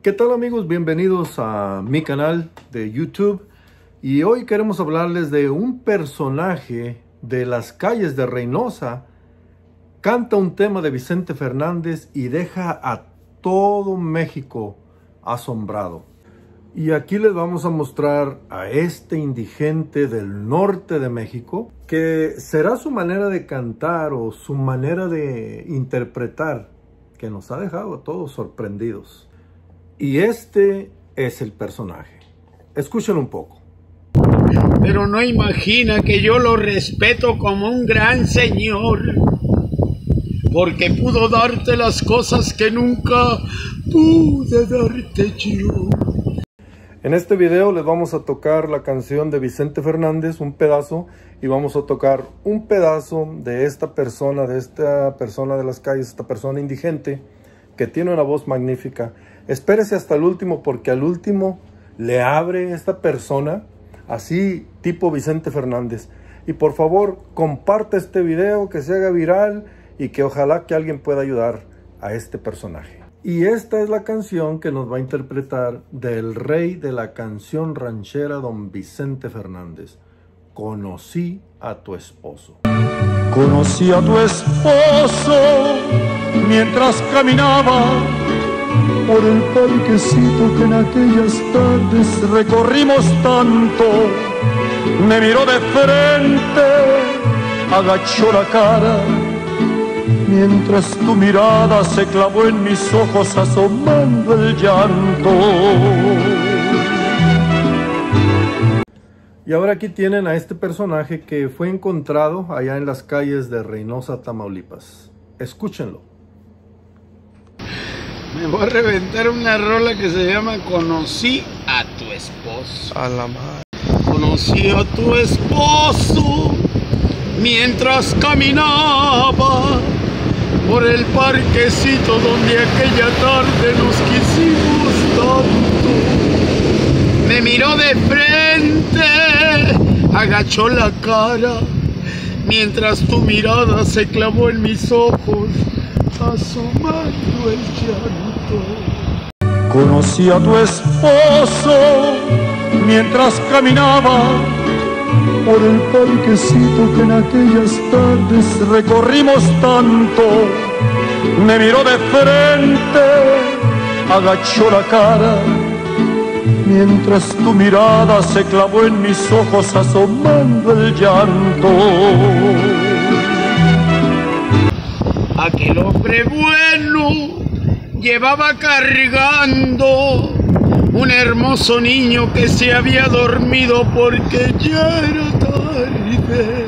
¿Qué tal amigos? Bienvenidos a mi canal de YouTube y hoy queremos hablarles de un personaje de las calles de Reynosa. Canta un tema de Vicente Fernández y deja a todo México asombrado. Y aquí les vamos a mostrar a este indigente del norte de México que será su manera de cantar o su manera de interpretar que nos ha dejado a todos sorprendidos. Y este es el personaje. Escúchenlo un poco. Pero no imagina que yo lo respeto como un gran señor, porque pudo darte las cosas que nunca pude darte yo. En este video les vamos a tocar la canción de Vicente Fernández, un pedazo, y vamos a tocar un pedazo de esta persona, de esta persona de las calles, esta persona indigente, que tiene una voz magnífica. Espérese hasta el último, porque al último le abre esta persona, así tipo Vicente Fernández. Y por favor, comparte este video, que se haga viral y que ojalá que alguien pueda ayudar a este personaje. Y esta es la canción que nos va a interpretar del rey de la canción ranchera, don Vicente Fernández. Conocí a tu esposo. Conocí a tu esposo mientras caminaba por el parquecito que en aquellas tardes recorrimos tanto. Me miró de frente, agachó la cara mientras tu mirada se clavó en mis ojos asomando el llanto. Y ahora aquí tienen a este personaje que fue encontrado allá en las calles de Reynosa, Tamaulipas. Escúchenlo. Me voy a reventar una rola que se llama Conocí a tu esposo. A la madre. Conocí a tu esposo mientras caminaba por el parquecito donde aquella tarde nos quisimos tanto. Me miró de frente, agachó la cara, mientras tu mirada se clavó en mis ojos, asomando el llanto. Conocí a tu esposo mientras caminaba por el parquecito que en aquellas tardes recorrimos tanto. Me miró de frente, agachó la cara, mientras tu mirada se clavó en mis ojos asomando el llanto. Aquel hombre bueno llevaba cargando un hermoso niño que se había dormido porque ya era tarde.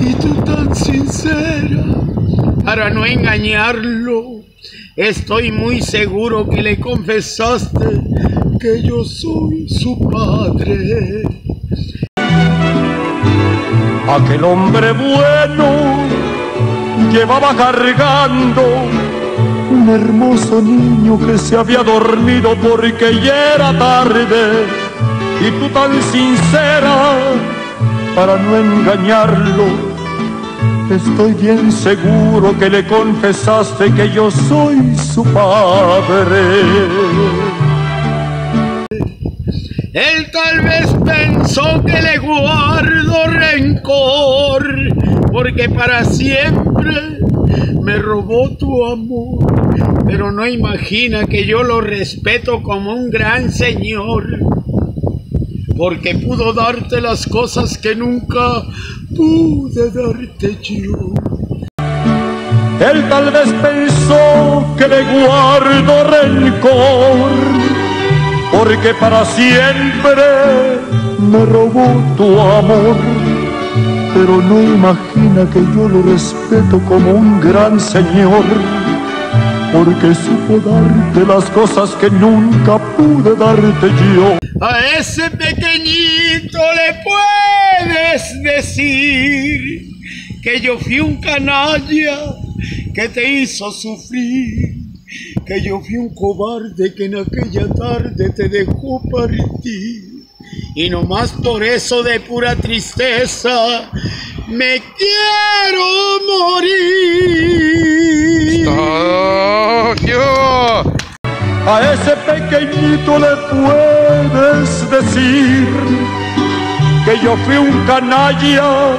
Y tú tan sincera para no engañarlo. Estoy muy seguro que le confesaste que yo soy su padre. Aquel hombre bueno llevaba cargando un hermoso niño que se había dormido porque ya era tarde y tú tan sincera para no engañarlo estoy bien seguro que le confesaste que yo soy su padre él tal vez pensó que le guardo rencor porque para siempre me robó tu amor, pero no imagina que yo lo respeto como un gran señor, porque pudo darte las cosas que nunca pude darte yo. Él tal vez pensó que le guardo rencor, porque para siempre me robó tu amor pero no imagina que yo lo respeto como un gran señor, porque supo darte las cosas que nunca pude darte yo. A ese pequeñito le puedes decir que yo fui un canalla que te hizo sufrir, que yo fui un cobarde que en aquella tarde te dejó partir. Y nomás por eso de pura tristeza me quiero morir. a ese pequeñito le puedes decir que yo fui un canalla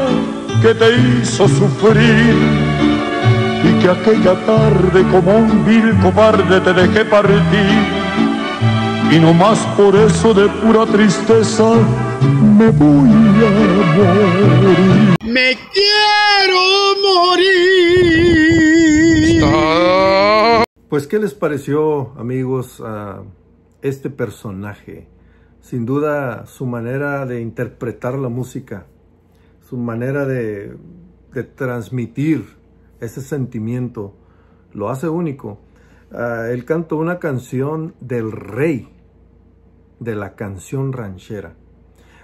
que te hizo sufrir y aquella tarde como un vil cobarde te dejé partir y no más por eso de pura tristeza me voy a morir. Me quiero morir. Pues, ¿qué les pareció, amigos, a este personaje? Sin duda, su manera de interpretar la música, su manera de, de transmitir ese sentimiento, lo hace único. Uh, él cantó una canción del rey, de la canción ranchera.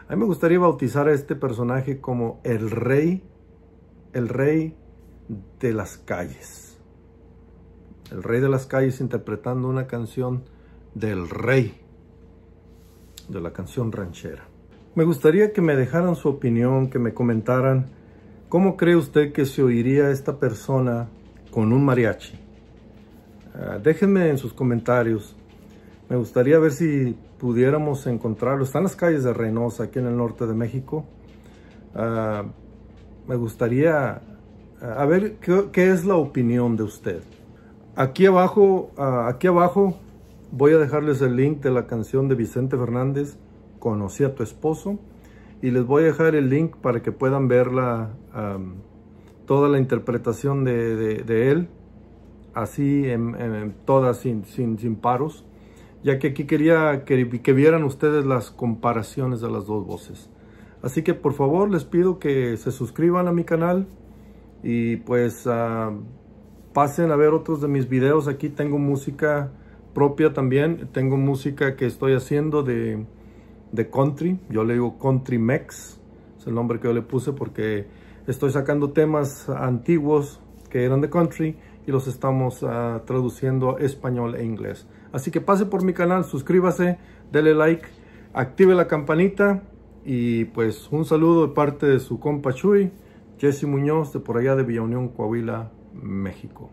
A mí me gustaría bautizar a este personaje como el rey, el rey de las calles el rey de las calles interpretando una canción del rey, de la canción ranchera. Me gustaría que me dejaran su opinión, que me comentaran cómo cree usted que se oiría esta persona con un mariachi. Uh, déjenme en sus comentarios. Me gustaría ver si pudiéramos encontrarlo. Está en las calles de Reynosa, aquí en el norte de México. Uh, me gustaría uh, a ver qué, qué es la opinión de usted. Aquí abajo, aquí abajo voy a dejarles el link de la canción de Vicente Fernández, Conocí a tu esposo, y les voy a dejar el link para que puedan ver la, um, toda la interpretación de, de, de él, así en, en toda sin, sin, sin, paros, ya que aquí quería que, que vieran ustedes las comparaciones de las dos voces. Así que por favor les pido que se suscriban a mi canal y pues... Uh, pasen a ver otros de mis videos. Aquí tengo música propia también. Tengo música que estoy haciendo de, de country. Yo le digo country mex. Es el nombre que yo le puse porque estoy sacando temas antiguos que eran de country y los estamos uh, traduciendo español e inglés. Así que pase por mi canal, suscríbase, dele like, active la campanita y pues un saludo de parte de su compa Chuy, Jesse Muñoz de por allá de Villa Unión, Coahuila, México.